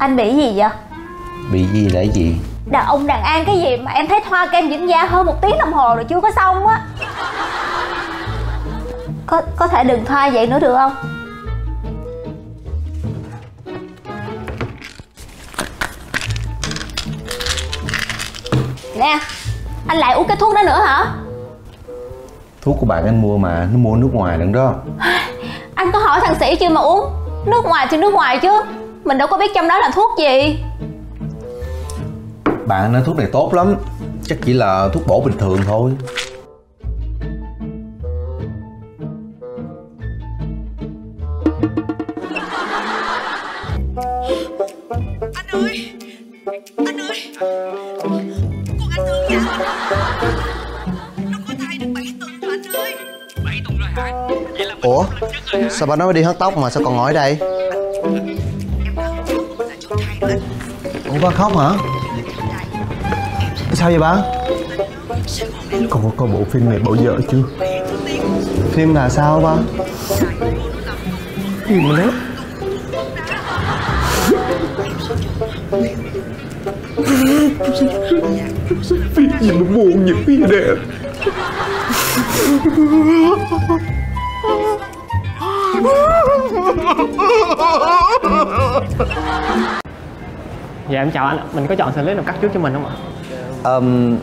Anh bị gì vậy? Bị gì là gì? Đàn ông đàn an cái gì mà em thấy thoa kem dưỡng da hơn một tiếng đồng hồ rồi chưa có xong á Có có thể đừng thoa vậy nữa được không? Nè, anh lại uống cái thuốc đó nữa hả? Thuốc của bạn anh mua mà, nó mua nước ngoài lẫn đó Anh có hỏi thằng sĩ chưa mà uống Nước ngoài thì nước ngoài chứ Mình đâu có biết trong đó là thuốc gì. Bạn nói thuốc này tốt lắm. Chắc chỉ là thuốc bổ bình thường thôi. Anh ơi! Anh ơi! Con anh thương dạ. Nó có thai được 7 tuần rồi anh ơi. Ủa? Sao bà nói đi hớt tóc mà sao còn ngồi ở đây Ủa, ba khóc hả? Sao vậy ba? Con có coi bộ phim này bao giờ chưa Phim là sao ba? Gì mà nói Phim gì mà buồn vậy phim đẹp. Dạ em chào anh ạ. Mình có chọn clip nào cắt trước cho mình không ạ? um,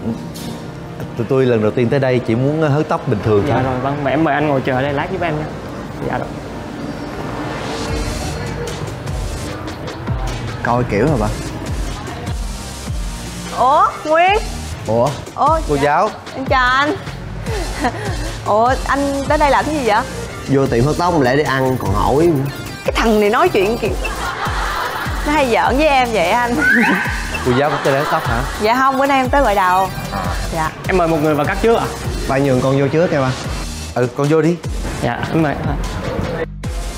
Tụi tôi lần đầu tiên tới đây chỉ muốn hớt tóc bình thường Dạ thôi. rồi vâng, mẹ em mời anh ngồi chờ đây lát giúp em nha. Dạ rồi. Coi kiểu hả ba Ủa Nguyên? Ủa? Ủa Cô giáo. Em chào anh. Ủa anh tới đây làm cái gì vậy? Vô tiệm hớt tóc lẽ đi ăn còn hỏi. Cái thằng này nói chuyện kiểu Nó hay giỡn với em vậy anh. Cô giáo cũng tới hớt tóc hả? Dạ không bữa nay em tới gọi đầu. Dạ. Em mời một người vào cắt trước ạ. Ba nhường con vô trước kêu ba Ừ con vô đi. Dạ em mời.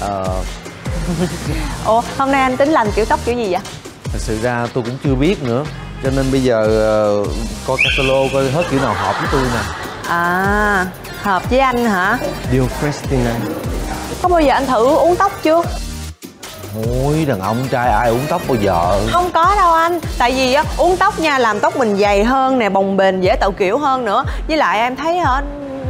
Ờ. Ủa hôm nay anh tính làm kiểu tóc kiểu gì vậy? Thật sự ra tôi cũng chưa biết nữa. Cho nên bây giờ ờ, coi catalog coi hết kiểu nào hợp với tôi nè. À hợp với anh hả? Điều Christina. Có bao giờ anh thử uống tóc chưa Ôi đàn ông trai ai uống tóc bao giờ? Không có đâu anh. Tại vì á uống tóc nha làm tóc mình dày hơn nè Bồng bềnh dễ tạo kiểu hơn nữa. Với lại em thấy hả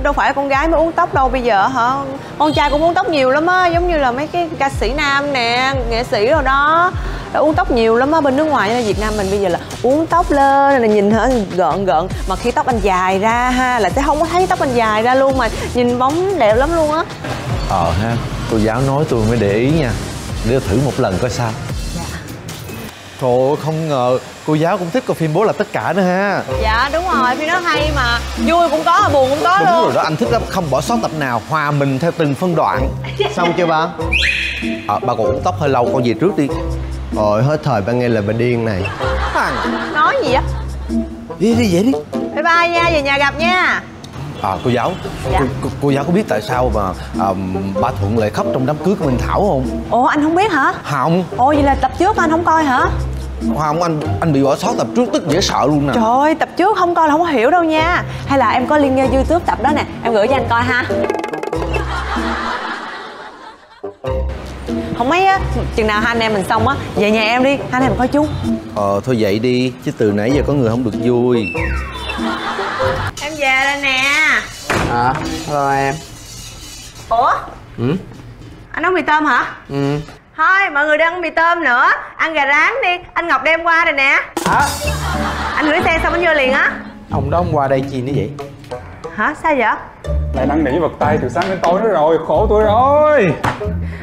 đâu phải con gái mới uống tóc đâu bây giờ hả? Con trai cũng uống tóc nhiều lắm á giống như là mấy cái ca sĩ nam nè nghệ sĩ rồi đó. Đã uống tóc nhiều lắm á bên nước ngoài ở Việt Nam mình bây giờ là uống tóc lên là nhìn hả gợn gợn. Mà khi tóc anh dài ra ha là sẽ không có thấy tóc anh dài ra luôn mà nhìn bóng đẹp lắm luôn á. Ờ ha Cô giáo nói tôi mới để ý nha Để thử một lần coi sao. Dạ. Trời ơi không ngờ cô giáo cũng thích coi phim Bố là tất cả nữa ha. Dạ đúng rồi phim nó hay mà. Vui cũng có buồn cũng có Đúng luôn. rồi đó anh thích lắm. Không bỏ sót tập nào Hòa mình theo từng phân đoạn. Xong chưa ba? À, Bà còn uống tóc hơi lâu con về trước đi. Ôi hết thời ba nghe lời bà điên này. Thằng. Nói gì á Đi đi vậy đi. Bye bye nha về nhà gặp nha À cô giáo. Dạ. cô, cô, cô giáo có biết tại sao mà à, ba Thuận lại khóc trong đám cưới của Minh Thảo không? ủa anh không biết hả? Không? Ồ vậy là tập trước mà anh không coi hả? Không anh anh bị bỏ sót tập trước tức dễ sợ luôn nè. Trời ơi tập trước không coi là không có hiểu đâu nha. Hay là em có link uh, youtube tập đó nè. Em gửi cho anh coi ha. Không mấy á chừng nào hai anh em mình xong á về nhà em đi. Hai anh em mình coi chung. Ờ thôi vậy đi chứ từ nãy giờ có người không được vui về đây nè. À hello em. Ủa? Ừ? Anh nấu mì tôm hả? Ừ. Thôi mọi người đang ăn mì tôm nữa. Ăn gà rán đi. Anh ngọc đem qua rồi nè. Hả? Anh gửi xe xong anh vô liền á. Ông đó hôm qua đây chi nữa vậy? Hả? Sao vậy? Lại năn nỉ vật tay từ sáng đến tối nữa rồi, khổ tôi rồi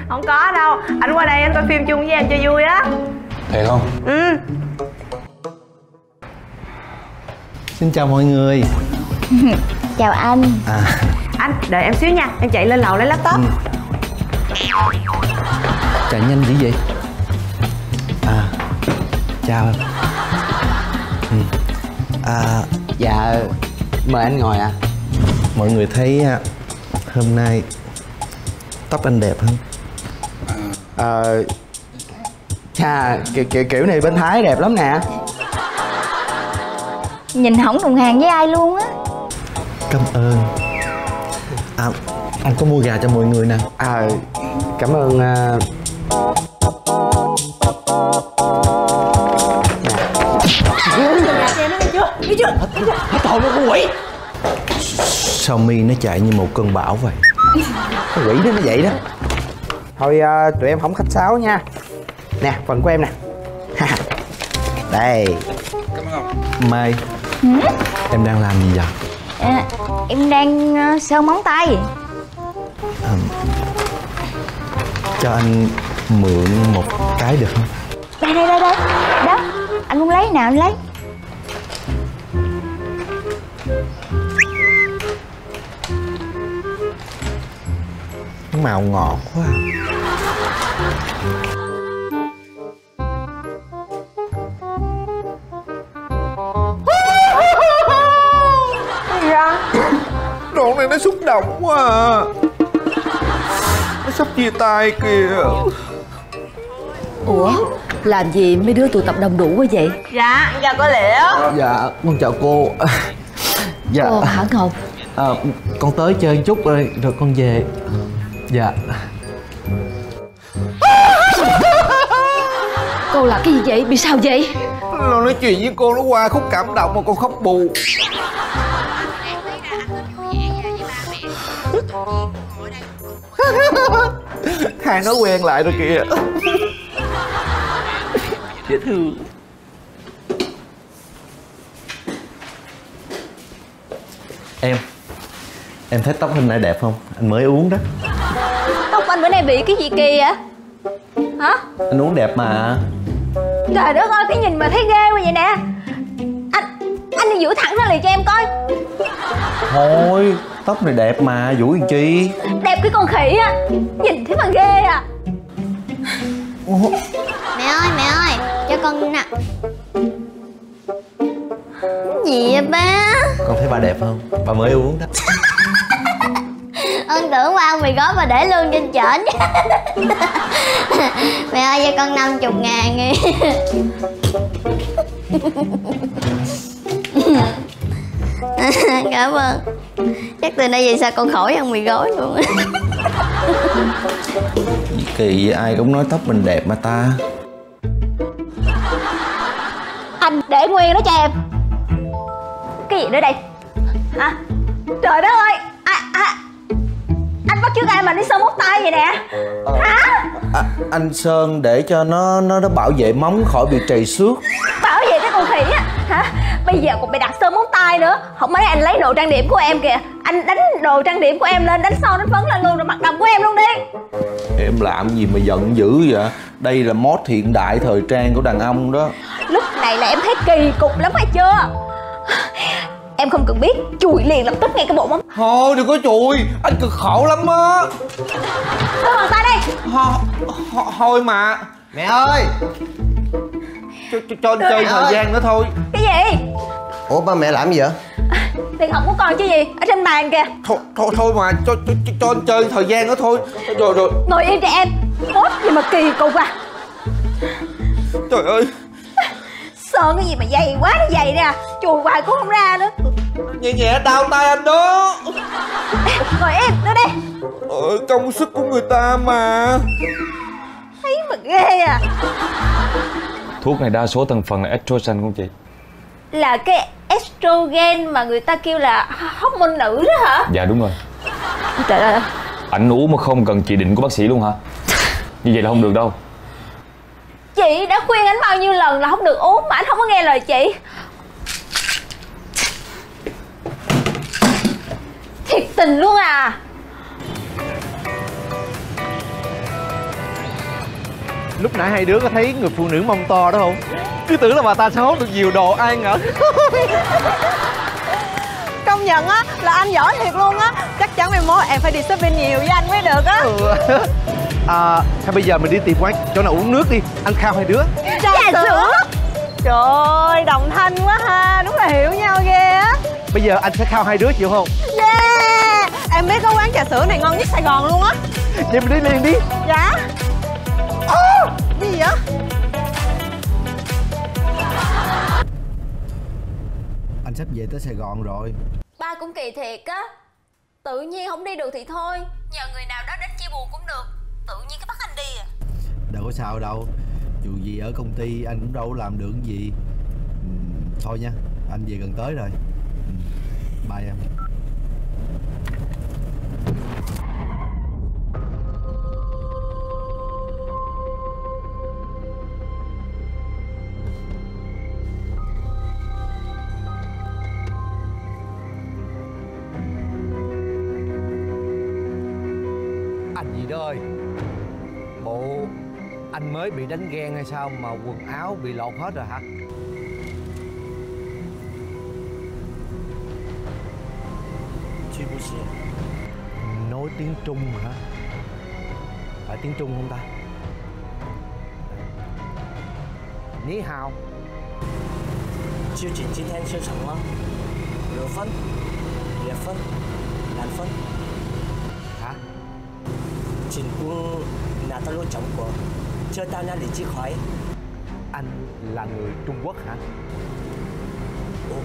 không có đâu. Anh qua đây anh coi phim chung với em cho vui á. Thiệt không? ừ. Xin chào mọi người Chào anh. Anh đợi em xíu nha em chạy lên lầu lấy laptop. Chạy nhanh dữ vậy? À Chào em ừ. À Dạ Mời anh ngồi ạ. Mọi người thấy à, hôm nay tóc anh đẹp không? Ờ Chà kiểu, kiểu, kiểu này bên Thái đẹp lắm nè. Nhìn hỏng đồng hàng với ai luôn á cảm ơn. À, anh có mua gà cho mọi người nè. À cảm ơn uh... Hết hồn nó con quỷ Sao mi nó chạy như một cơn bão vậy? Con quỷ đó nó vậy đó. Thôi uh, tụi em không khách sáo nha. Nè phần của em nè. Đây. Cảm ơn Mai ừ? Em đang làm gì vậy? À, em đang ờ, sơn móng tay. Cho anh mượn một cái được không? Đây đây đây đây. Đó anh muốn lấy nào anh lấy? Màu ngọt quá. Đoạn động quá à. Nó sắp chia tay kìa. Ủa Làm gì mấy đứa tụ tập đông đủ quá vậy? Dạ chào cô Liễu Dạ con chào cô. Dạ. Cô hả Ngọc? À, Con tới chơi chút rồi Rồi con về. Dạ. Cô là cái gì vậy? Bị sao vậy? Nó nói chuyện với cô nó qua khúc cảm động mà con khóc bù Hai nó quen lại rồi kìa. Dễ thương. Em Em thấy tóc hình này đẹp không? Anh mới uống đó. Tóc anh bữa nay bị cái gì kỳ vậy? Hả? Anh uống đẹp mà. Trời đất ơi cái nhìn mà thấy ghê quá vậy nè anh đi giữ thẳng ra liền cho em coi. Thôi Tóc này đẹp mà Vũ làm chi? Đẹp cái con khỉ á nhìn thấy mà ghê à. Mẹ ơi mẹ ơi Cho con nè. Gì vậy ba? Con thấy bà đẹp không? Bà mới uống đó. Ơn tưởng qua ăn mì gói mà để lương trên trển Mẹ ơi cho con 50 ngàn đi Cảm ơn. Chắc từ nay về sau con khỏi ăn mì gói luôn. Kỳ vậy ai cũng nói tóc mình đẹp mà ta. Anh để nguyên đó cho em. Cái gì nữa đây? Hả? Trời đất ơi! À, à, anh bắt chước ai mà đi sơn móng tay vậy nè? Hả? À, Anh Sơn để cho nó nó nó bảo vệ móng khỏi bị trầy xước. Bảo vệ cái con khỉ á hả? Bây giờ còn bị đặt sơn móng tay nữa. Không mấy anh lấy đồ trang điểm của em kìa. Anh đánh đồ trang điểm của em lên đánh son đánh phấn lên luôn rồi mặc đầm của em luôn đi. Em làm gì mà giận dữ vậy? Đây là mốt hiện đại thời trang của đàn ông đó. Lúc này là em thấy kỳ cục lắm phải chưa? Em không cần biết chùi liền lập tức ngay cái bộ móng. Thôi đừng có chùi. Anh cực khổ lắm á. Sơn bằng tay đây Thôi mà. Mẹ ơi Cho, cho, cho anh chơi thời gian nữa thôi. Cái gì? Ủa ba mẹ làm gì vậy? Tiền học của con chứ gì? Ở trên bàn kìa. Thôi thôi, thôi mà cho, cho, cho, cho anh chơi thời gian nữa thôi. Rồi rồi. Ngồi im cho em. Mốt gì mà kỳ cục à. Trời ơi. Sơn cái gì mà dày quá nó dày nè. Chùi hoài cũng không ra nữa. Nhẹ nhẹ đau tay anh đó. Ngồi im đưa đi. Ờ, công sức của người ta mà. Thấy mà ghê à Thuốc này đa số thành phần là estrogen không chị? là cái estrogen mà người ta kêu là hormone nữ đó hả? Dạ đúng rồi. Trời ơi. Ảnh uống mà không cần chỉ định của bác sĩ luôn hả? Như vậy là không được đâu. Chị đã khuyên anh bao nhiêu lần là không được uống mà anh không có nghe lời chị. Thiệt tình luôn à Lúc nãy hai đứa có thấy người phụ nữ mông to đó không? Cứ tưởng là bà ta sẽ hốt được nhiều đồ ăn hả? Công nhận á là anh giỏi thiệt luôn á. Chắc chắn mai mốt em phải đi shopping nhiều với anh mới được á. Ừ. À, hay bây giờ mình đi tìm quán chỗ nào uống nước đi. Anh khao hai đứa. Trà sữa. Trời ơi đồng thanh quá ha. Đúng là hiểu nhau ghê á. Bây giờ anh sẽ khao hai đứa chịu không? Yeah. Em biết có quán trà sữa này ngon nhất Sài Gòn luôn á. Vậy mình đi liền đi. Dạ sắp về tới Sài Gòn rồi. Ba cũng kỳ thiệt á. Tự nhiên không đi được thì thôi. Nhờ người nào đó đến chia buồn cũng được. Tự nhiên cái bắt anh đi à? Đâu có sao đâu. Dù gì ở công ty anh cũng đâu có làm được gì. Ừm, Thôi nha. Anh về gần tới rồi. Ừ. bye em anh mới bị đánh ghen hay sao mà quần áo bị lột hết rồi hả? Nói tiếng trung hả? Phải tiếng trung không ta? Ni hào. Chưa chỉnh chiến thắng chưa sẵn lắm. Lửa phân Lẻ phân Làn phân Hả? Trình quân là ta luôn trọng của cho tao ra để chi khỏi Anh là người Trung Quốc hả? Ủa,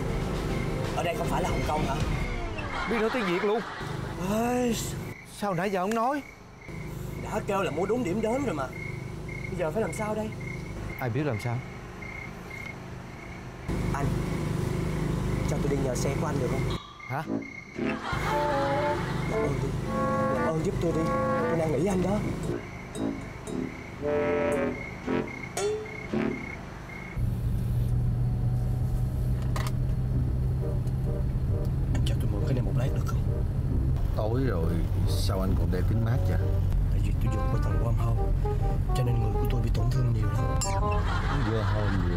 ở đây không phải là Hồng Kông hả? Biết nói tiếng Việt luôn Ôi... Sao nãy giờ không nói? Đã kêu là mua đúng điểm đến rồi mà Bây giờ phải làm sao đây? Ai biết làm sao? Anh Cho tôi đi nhờ xe của anh được không? Hả? Làm ơn đi giúp tôi đi Tôi đang nghĩ anh đó tối rồi sao anh còn đeo kính mát vậy? Tại vì tôi dùng cái tầng quang hâu Cho nên người của tôi bị tổn thương nhiều lắm. Vô hôn gì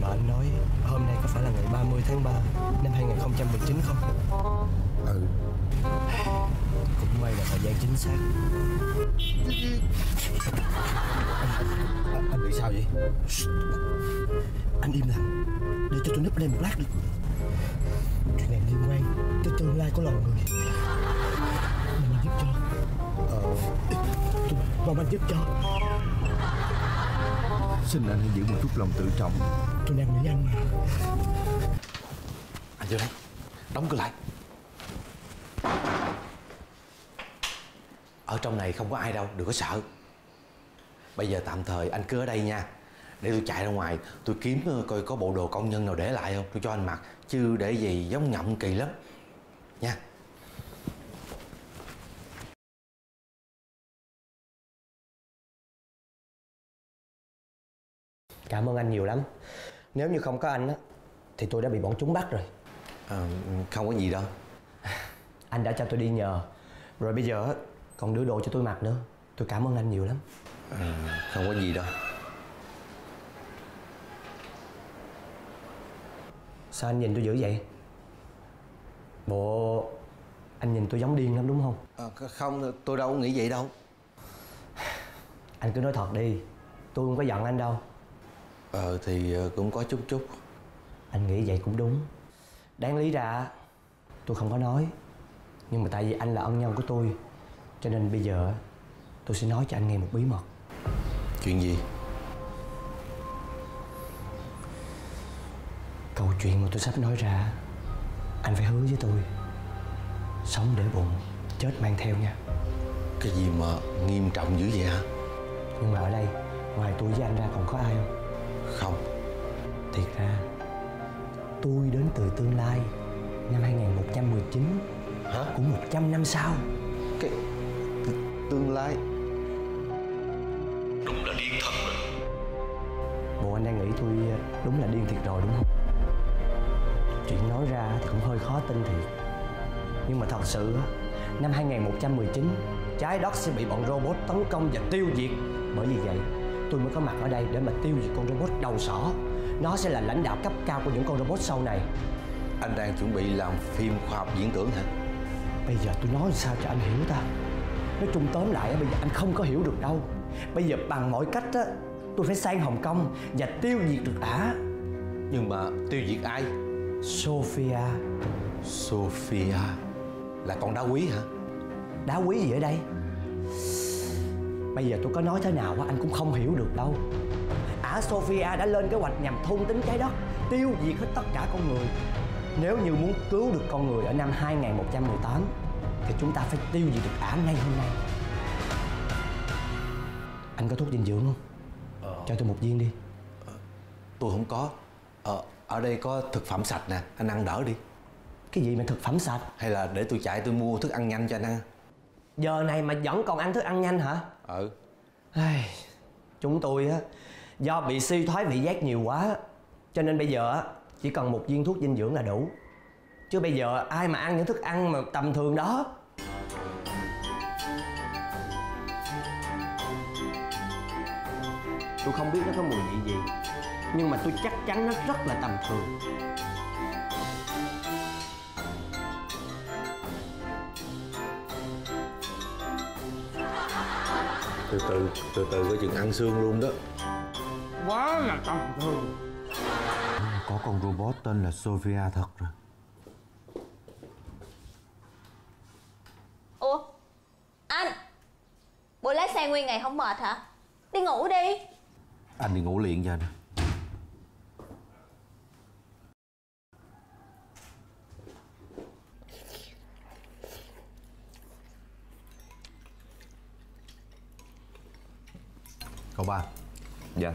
Mà anh nói hôm nay có phải là ngày 30 tháng 3 năm 2019 không? ừ. Cũng may là thời gian chính xác. Anh, anh bị sao vậy? Anh im lặng. Để cho tôi núp lên một lát được Chuyện này liên quan tới tương lai của loài người mong anh giúp cho. Xin anh hãy giữ một chút lòng tự trọng. Tôi đang nghĩ anh mà. Anh vô đây. Đóng cửa lại. Ở trong này không có ai đâu đừng có sợ. Bây giờ tạm thời anh cứ ở đây nha. Để tôi chạy ra ngoài tôi kiếm ờ, coi có bộ đồ công nhân nào để lại không? Tôi cho anh mặc chứ để gì giống nhậm kỳ lắm. Nha Cảm ơn anh nhiều lắm. Nếu như không có anh á Thì tôi đã bị bọn chúng bắt rồi. Ờ, không có gì đâu. Anh đã cho tôi đi nhờ. Rồi bây giờ còn đưa đồ cho tôi mặc nữa. Tôi cảm ơn anh nhiều lắm. Ờ, không có gì đâu. Sao anh nhìn tôi dữ vậy? Bộ Anh nhìn tôi giống điên lắm đúng không? Ờ, không tôi đâu có nghĩ vậy đâu. Anh cứ nói thật đi. Tôi không có giận anh đâu ờ thì ờ, cũng có chút chút. Anh nghĩ vậy cũng đúng. Đáng lý ra Tôi không có nói. Nhưng mà tại vì anh là ân nhân của tôi Cho nên bây giờ Tôi sẽ nói cho anh nghe một bí mật. Chuyện gì? Câu chuyện mà tôi sắp nói ra Anh phải hứa với tôi Sống để bụng Chết mang theo nha. Cái gì mà nghiêm trọng dữ vậy hả? Nhưng mà ở đây Ngoài tôi với anh ra còn có ai không không. Thiệt ra Tôi đến từ tương lai Năm 2119 hả? Của 100 năm sau. Cái tương lai. Bộ anh đang nghĩ tôi ờ, đúng là điên thiệt rồi đúng không? Chuyện nói ra thì cũng hơi khó tin thiệt. Nhưng mà thật sự á, năm 2119 Trái đất sẽ bị bọn robot tấn công và tiêu diệt Bởi vì vậy tôi mới có mặt ở đây để mà tiêu diệt con robot đầu sỏ. Nó sẽ là lãnh đạo cấp cao của những con robot sau này. Anh đang chuẩn bị làm phim khoa học diễn tưởng hả? Bây giờ tôi nói sao cho anh hiểu ta? Nói chung tóm lại bây giờ anh không có hiểu được đâu. Bây giờ bằng mọi cách á Tôi phải sang Hồng Kông và tiêu diệt được ả nhưng mà tiêu diệt ai? Sophia. Sophia là con đá quý hả? Đá quý gì ở đây Bây giờ tôi có nói thế nào á anh cũng không hiểu được đâu. Ả Sophia đã lên kế hoạch nhằm thôn tính trái đất Tiêu diệt hết tất cả con người. Nếu như muốn cứu được con người ở năm 2118 Thì chúng ta phải tiêu diệt được ả ngay hôm nay. Anh có thuốc dinh dưỡng không? Cho tôi một viên đi. Tôi không có. Ờ ở đây có thực phẩm sạch nè anh ăn đỡ đi. Cái gì mà thực phẩm sạch? Hay là để tôi chạy tôi mua thức ăn nhanh cho anh ăn? Giờ này mà vẫn còn ăn thức ăn nhanh hả ừ. Ai, Chúng tôi á Do bị suy thoái vị giác nhiều quá Cho nên bây giờ á Chỉ cần một viên thuốc dinh dưỡng là đủ. Chứ bây giờ ai mà ăn những thức ăn mà tầm thường đó? Tôi không biết nó có mùi vị gì Nhưng mà tôi chắc chắn nó rất là tầm thường. Từ từ từ từ có chừng ăn xương luôn đó. Quá là tầm thường. Có con robot tên là Sophia thật rồi. Ủa? Anh? Buổi lái xe nguyên ngày không mệt hả? Đi ngủ đi. Anh đi ngủ liền cho anh cậu ba. Dạ.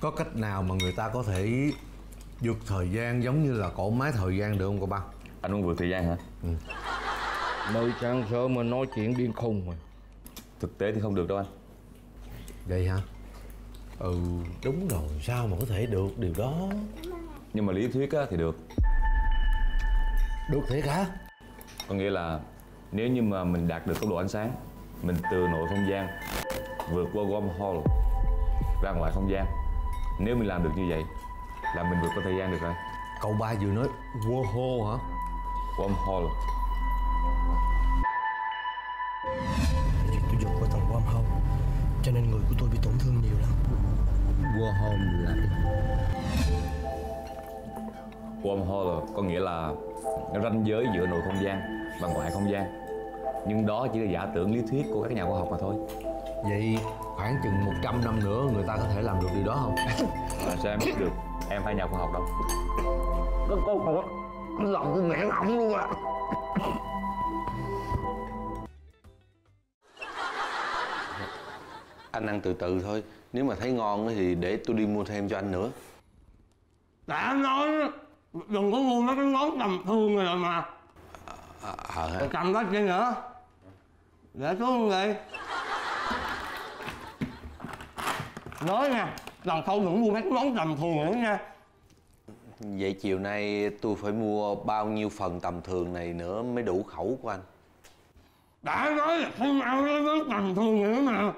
Có cách nào mà người ta có thể vượt thời gian giống như là cỗ máy thời gian được không cậu ba? Anh muốn vượt thời gian hả? Ừ. nơi sáng sớm mà nói chuyện điên khùng mà. Thực tế thì không được đâu anh. Vậy hả? Ừ đúng rồi. Sao mà có thể được điều đó? Nhưng mà lý thuyết á, thì được. Được thiệt hả? Có nghĩa là nếu như mà mình đạt được tốc độ ánh sáng mình từ nội không gian vượt qua wormhole ra ngoài không gian. Nếu mình làm được như vậy là mình vượt qua thời gian được rồi. Cậu ba vừa nói wormhole hả? Wormhole Vì tôi vượt qua tầng wormhole Cho nên người của tôi bị tổn thương nhiều lắm. Wormhole là wormhole có nghĩa là ranh giới giữa nội không gian và ngoài không gian. Nhưng đó chỉ là giả tưởng lý thuyết của các nhà khoa học mà thôi. Vậy khoảng chừng 100 năm nữa người ta có thể làm được điều đó không? Là sao em biết được? Em phải nhà khoa học đâu. Có cô lòng tôi nghẹn họng luôn à anh ăn từ từ thôi. Nếu mà thấy ngon thì để tôi đi mua thêm cho anh nữa. Đã nói đừng có mua mấy cái món tầm thường rồi mà. À, à, hả? Rồi cầm đó chi nữa. Để xuống đi nói nha. Lần sau đừng mua mấy cái món tầm thường nữa nha. Vậy chiều nay tôi phải mua bao nhiêu phần tầm thường này nữa mới đủ khẩu của anh? Đã nói là không ăn mấy món tầm thường nữa mà.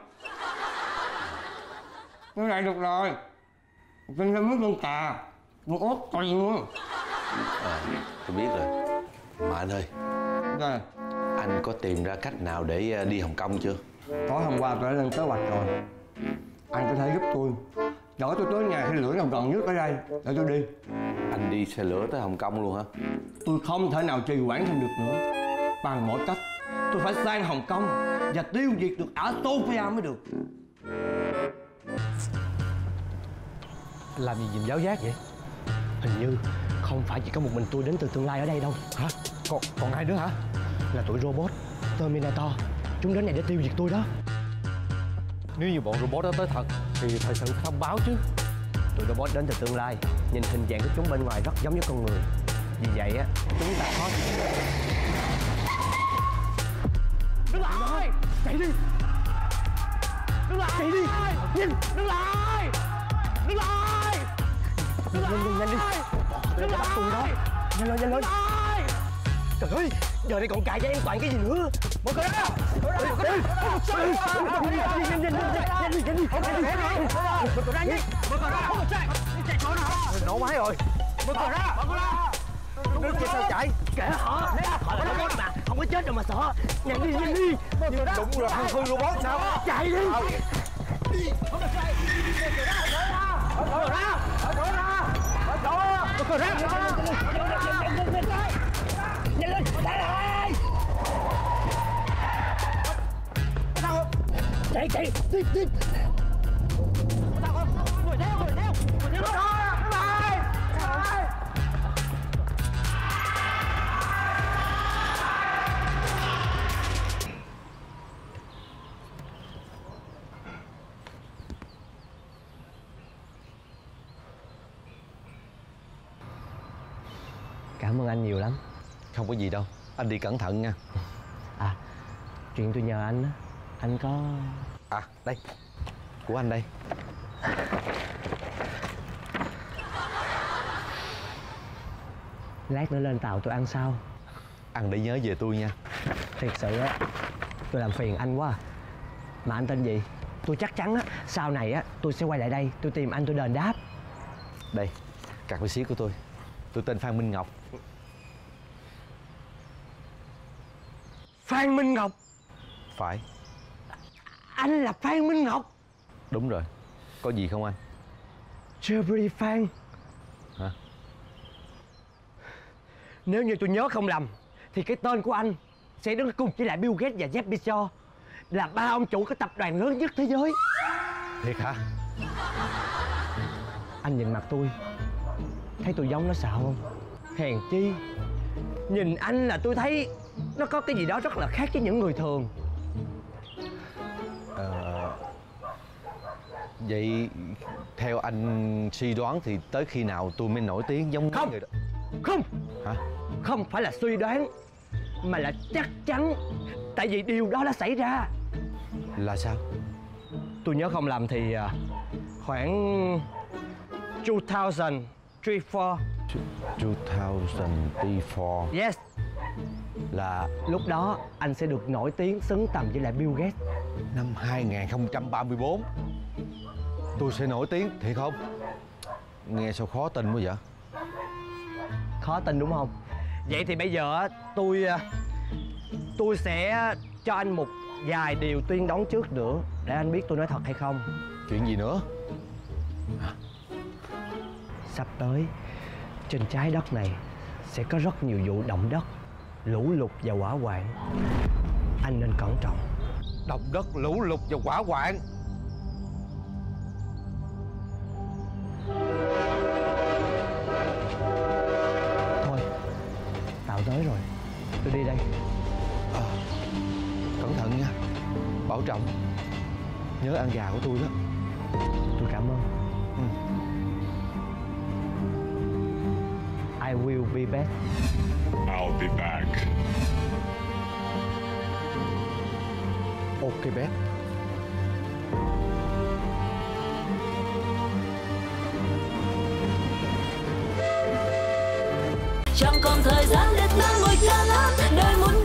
Như vậy được rồi. Xin thêm mấy con cà con ớt tùy luôn à, tôi biết rồi. Mà anh ơi rồi anh có tìm ra cách nào để ờ, đi hồng kông chưa? Tối hôm qua tôi đã lên kế hoạch rồi anh có thể giúp tôi. Chở tôi tới nhà xe lửa nào gần nhất ở đây. Để tôi đi. Anh đi xe lửa tới hồng kông luôn hả? Tôi không thể nào trì hoãn thêm được nữa. Bằng mọi cách tôi phải sang hồng kông và tiêu diệt được ả sophia mới được. Làm gì nhìn giáo giác vậy? Hình như không phải chỉ có một mình tôi đến từ tương lai ở đây đâu. Hả? Còn, còn ai nữa hả? Là tụi robot Terminator. Chúng đến này để tiêu diệt tôi đó Nếu như bọn robot đó tới thật Thì thời sự phải thông báo chứ. Tụi robot đến từ tương lai Nhìn hình dạng của chúng bên ngoài rất giống với con người. Vì vậy á Chúng ta khó Đứng lại! Chạy đi! Đứng lại! Chạy đi! Nhìn Đứng lại! Đứng lại! Nhanh nhanh nhanh đi! Đừng bắt tôi đó. Nhanh lên nhanh lên! Trời ơi Giờ này còn cài cho em toàn cái gì nữa Mở cửa ra Mở ra Nhanh Mở cửa ra Mở cửa ra Chạy Chạy chỗ nào Nổ máy rồi Mở cửa ra Mở cửa ra Nước kia sao chạy Kệ họ Họ là robot mà Không có chết đâu mà sợ Nhanh đi nhanh đi Đúng rồi thằng Phương robot sao Chạy đi Mở cửa ra Mở cửa ra Mở cửa ra Mở cửa ra Chạy chạy. Tiếp tiếp. Đuổi theo đuổi theo Đuổi theo cảm ơn anh nhiều lắm. Không có gì đâu. Anh đi cẩn thận nha. À Chuyện tôi nhờ anh á Anh có À đây. Của anh đây. Lát nữa lên tàu tôi ăn sau. Ăn để nhớ về tôi nha. Thiệt sự á Tôi làm phiền anh quá à. Mà anh tên gì? Tôi chắc chắn á Sau này á Tôi sẽ quay lại đây Tôi tìm anh tôi đền đáp. Đây Card viết của tôi. Tôi tên Phan Minh Ngọc. Phan Minh Ngọc. Phải Anh là Phan Minh Ngọc. Đúng rồi. Có gì không anh? Cherry Phan. Hả? Nếu như tôi nhớ không lầm Thì cái tên của anh Sẽ đứng cùng với lại Bill Gates và Jeff Bezos Là ba ông chủ cái tập đoàn lớn nhất thế giới. Thiệt hả? Anh nhìn mặt tôi Thấy tôi giống nó sao không? Hèn chi Nhìn anh là tôi thấy Nó có cái gì đó rất là khác với những người thường Vậy Theo anh suy đoán thì tới khi nào tôi mới nổi tiếng giống Không. người đó? Không. Hả? Không phải là suy đoán Mà là chắc chắn. Tại vì điều đó đã xảy ra. Là sao? Tôi nhớ không lầm thì à, Khoảng 2003 4 2004 Yes. Là Lúc đó anh sẽ được nổi tiếng xứng tầm với lại Bill Gates. Năm 2034 Tôi sẽ nổi tiếng thiệt không? Nghe sao khó tin quá vậy? Khó tin đúng không? Vậy thì bây giờ á, tôi à, Tôi sẽ cho anh một vài điều tuyên đoán trước nữa Để anh biết tôi nói thật hay không. Chuyện gì nữa? Sắp tới Trên trái đất này Sẽ có rất nhiều vụ động đất Lũ lụt và hỏa hoạn. Anh nên cẩn trọng. Động đất lũ lụt và hỏa hoạn Bảo trọng. Nhớ ăn gà của tôi đó. Tôi cảm ơn. I will be back. I'll be back. Ok bé. Chẳng còn thời gian để ta ngồi ca hát